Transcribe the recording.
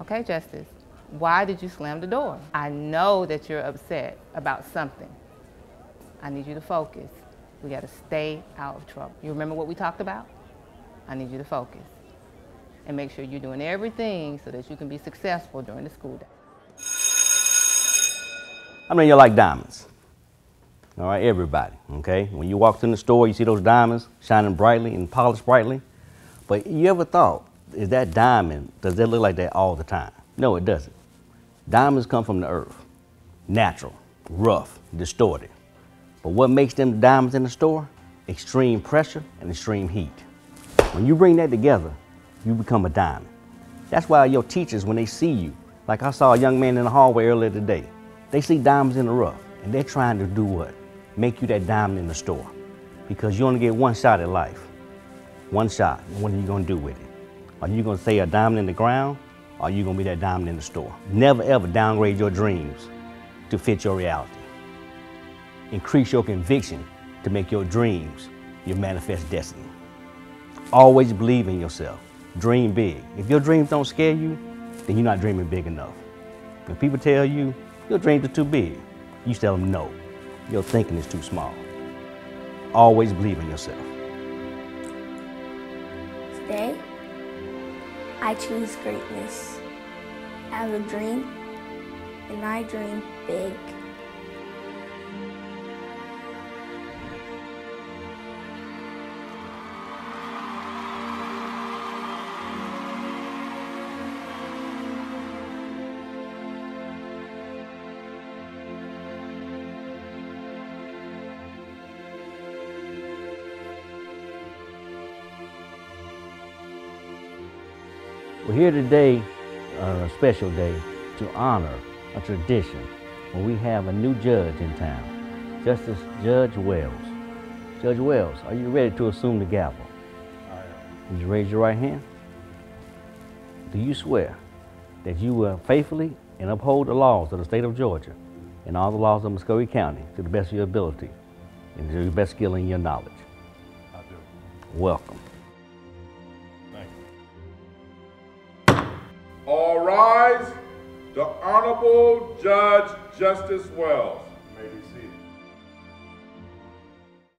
Okay, Justice, why did you slam the door? I know that you're upset about something. I need you to focus. We got to stay out of trouble. You remember what we talked about? I need you to focus and make sure you're doing everything so that you can be successful during the school day. I mean, you like diamonds. All right, everybody, okay? When you walk in the store, you see those diamonds shining brightly and polished brightly. But you ever thought, is that diamond, does that look like that all the time? No, it doesn't. Diamonds come from the earth, natural, rough, distorted. But what makes them diamonds in the store? Extreme pressure and extreme heat. When you bring that together, you become a diamond. That's why your teachers, when they see you, like I saw a young man in the hallway earlier today, they see diamonds in the rough, and they're trying to do what? Make you that diamond in the store. Because you only get one shot at life. One shot. What are you going to do with it? Are you going to stay a diamond in the ground, or are you going to be that diamond in the store? Never ever downgrade your dreams to fit your reality. Increase your conviction to make your dreams your manifest destiny. Always believe in yourself. Dream big. If your dreams don't scare you, then you're not dreaming big enough. When people tell you your dreams are too big, you tell them no. Your thinking is too small. Always believe in yourself. Today, I choose greatness. I have a dream, and I dream big. We're here today on a special day to honor a tradition when we have a new judge in town, Justice Judge Wells. Judge Wells, are you ready to assume the gavel? I am. Would you raise your right hand? Do you swear that you will faithfully and uphold the laws of the state of Georgia and all the laws of Muscogee County to the best of your ability and to your best skill and your knowledge? I do. Welcome. Rise. The Honorable Judge Justice Wells. May be seated.